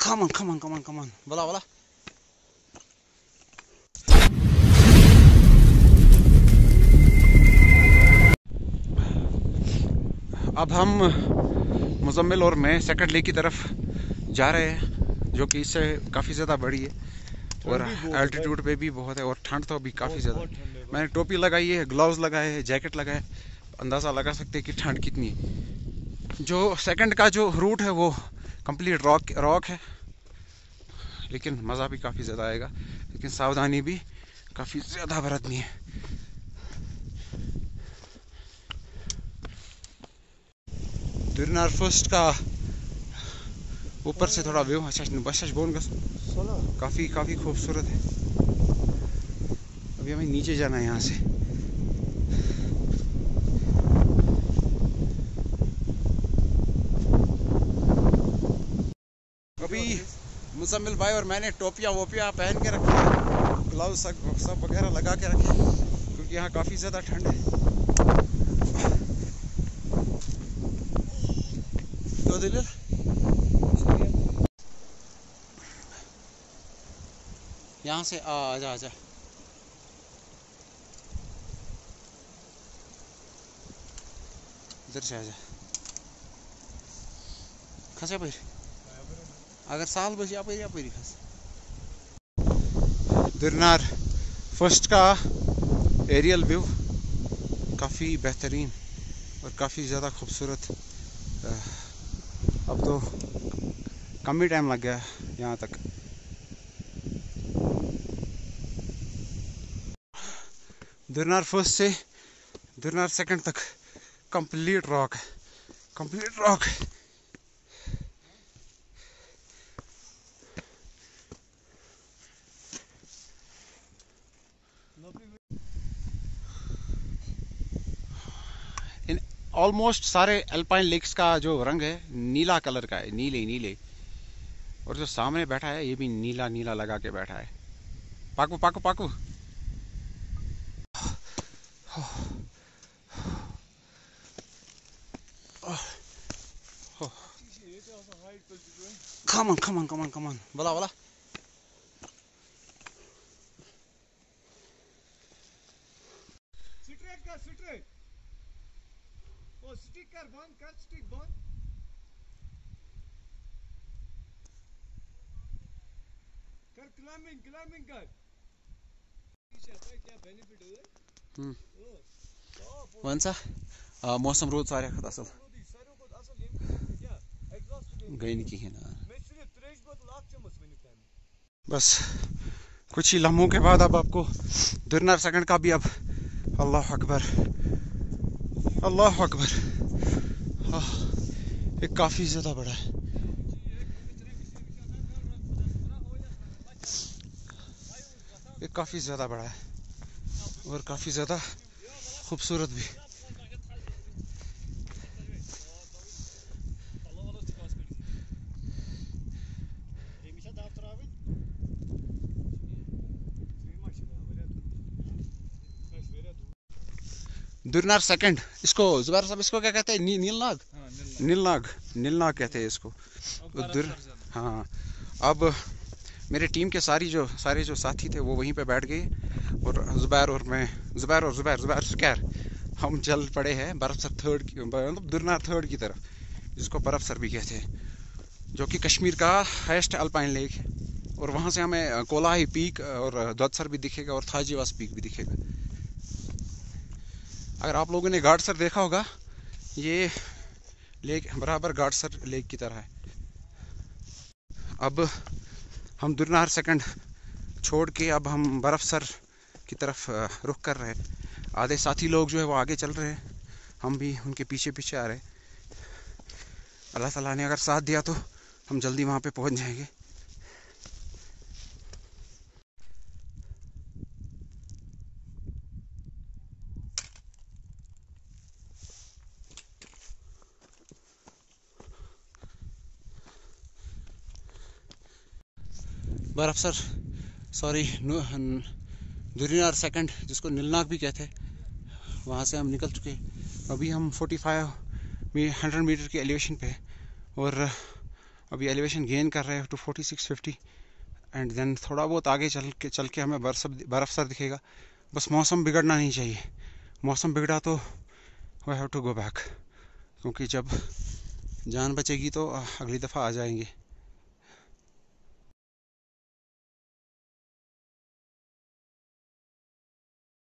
Come on, come on, come on, come on. बोला बोला अब हम मुजम्मिल और मैं सेकंड लेक की तरफ़ जा रहे हैं जो कि इससे काफ़ी ज़्यादा बड़ी है और एल्टीट्यूड पे भी बहुत है और ठंड तो अभी काफ़ी ज़्यादा मैंने टोपी लगाई है ग्लव्स लगाए हैं जैकेट लगाए अंदाज़ा लगा सकते हैं कि ठंड कितनी है। जो सेकंड का जो रूट है वो कंप्लीट रॉक रॉक है। लेकिन मज़ा भी काफ़ी ज़्यादा आएगा। लेकिन सावधानी भी काफ़ी ज़्यादा बरतनी है। दुरनार फ़र्स्ट का ऊपर से थोड़ा व्यू अच्छा बस बोन का काफ़ी काफ़ी खूबसूरत है। अभी हमें नीचे जाना है यहाँ से। अभी मुजम्मिल भाई और मैंने टोपियाँ वोपियाँ पहन के रखी ग्लव सब सब वगैरह लगा के रखे क्योंकि यहाँ काफ़ी ज़्यादा ठंड है। तो दिल। यहाँ से, आ आजा आजा इधर से आजा खस यप अगर साल बस यप यप खस। दुरनार फ़र्स्ट का एरियल व्यू काफ़ी बेहतरीन और काफ़ी ज़्यादा खूबसूरत अब तो कम ही टाइम लग गया यहाँ तक। दुरनार फ़र्स्ट से दुरनार सेकंड तक कंप्लीट रॉक कंप्लीट रॉक इन ऑलमोस्ट सारे अल्पाइन लेक्स का जो रंग है नीला कलर का है नीले नीले और जो सामने बैठा है ये भी नीला नीला लगा के बैठा है पाकू पाकू पाकू Come on, come on, come on, come on. बोला बोला स्ट्रेट कर स्ट्रेट ओ स्टिक कर बंद कर स्टिक बंद कर क्लाइंबिंग क्लाइंबिंग कर क्या बेनिफिट हुए हम्म वन मौसम रोज सारे खत असल को गई कहीं ना। बस कुछ ही लम्हों के बाद अब आपको दुरनार सेकंड का भी अब अल्लाह अकबर अल्लाह अकबर। आह, ये काफ़ी ज़्यादा बड़ा है। ये काफ़ी ज़्यादा बड़ा है और काफ़ी ज़्यादा खूबसूरत भी। दुरनार सेकंड इसको जुबैर साहब इसको क्या कहते हैं? नी, नील नाग नीलनाग। नीलनाग नीलनाग कहते हैं इसको। दुर हाँ अब मेरे टीम के सारी जो सारे जो साथी थे वो वहीं पे बैठ गए। और जुबैर और मैं जुबैर और जुबैर जुबैर स्कैर हम चल पड़े हैं बर्फ़ सर थर्ड की मतलब दुरनार थर्ड की तरफ़ जिसको बर्फ़ सर भी कहते हैं जो कि कश्मीर का हाइस्ट अल्पाइन लेक है। और वहाँ से हमें कोलाही पीक और ददसर भी दिखेगा और थाजीवास पीक भी दिखेगा। अगर आप लोगों ने गाडसर देखा होगा, ये लेक बराबर गाडसर लेक की तरह है। अब हम दुरनार सेकंड छोड़ के अब हम बर्फ़ सर की तरफ़ रुख कर रहे हैं। आधे साथी लोग जो है वो आगे चल रहे हैं। हम भी उनके पीछे पीछे आ रहे हैं। अल्लाह ताला ने अगर साथ दिया तो हम जल्दी वहाँ पे पहुँच जाएँगे। बर्फ़ सर सॉरी दुरीनार सेकंड जिसको नीलनाग भी कहते हैं, वहाँ से हम निकल चुके हैं। अभी हम 45 मी हंड्रेड मीटर की एलिवेशन पे और, अभी एलिवेशन गेन कर रहे हैं टू 46 50 एंड देन थोड़ा बहुत आगे चल के चल के हमें बर्फ़ बर्फ़ सर दिखेगा। बस मौसम बिगड़ना नहीं चाहिए। मौसम बिगड़ा तो we have to go back क्योंकि जब जान बचेगी तो अगली दफ़ा आ जाएँगे।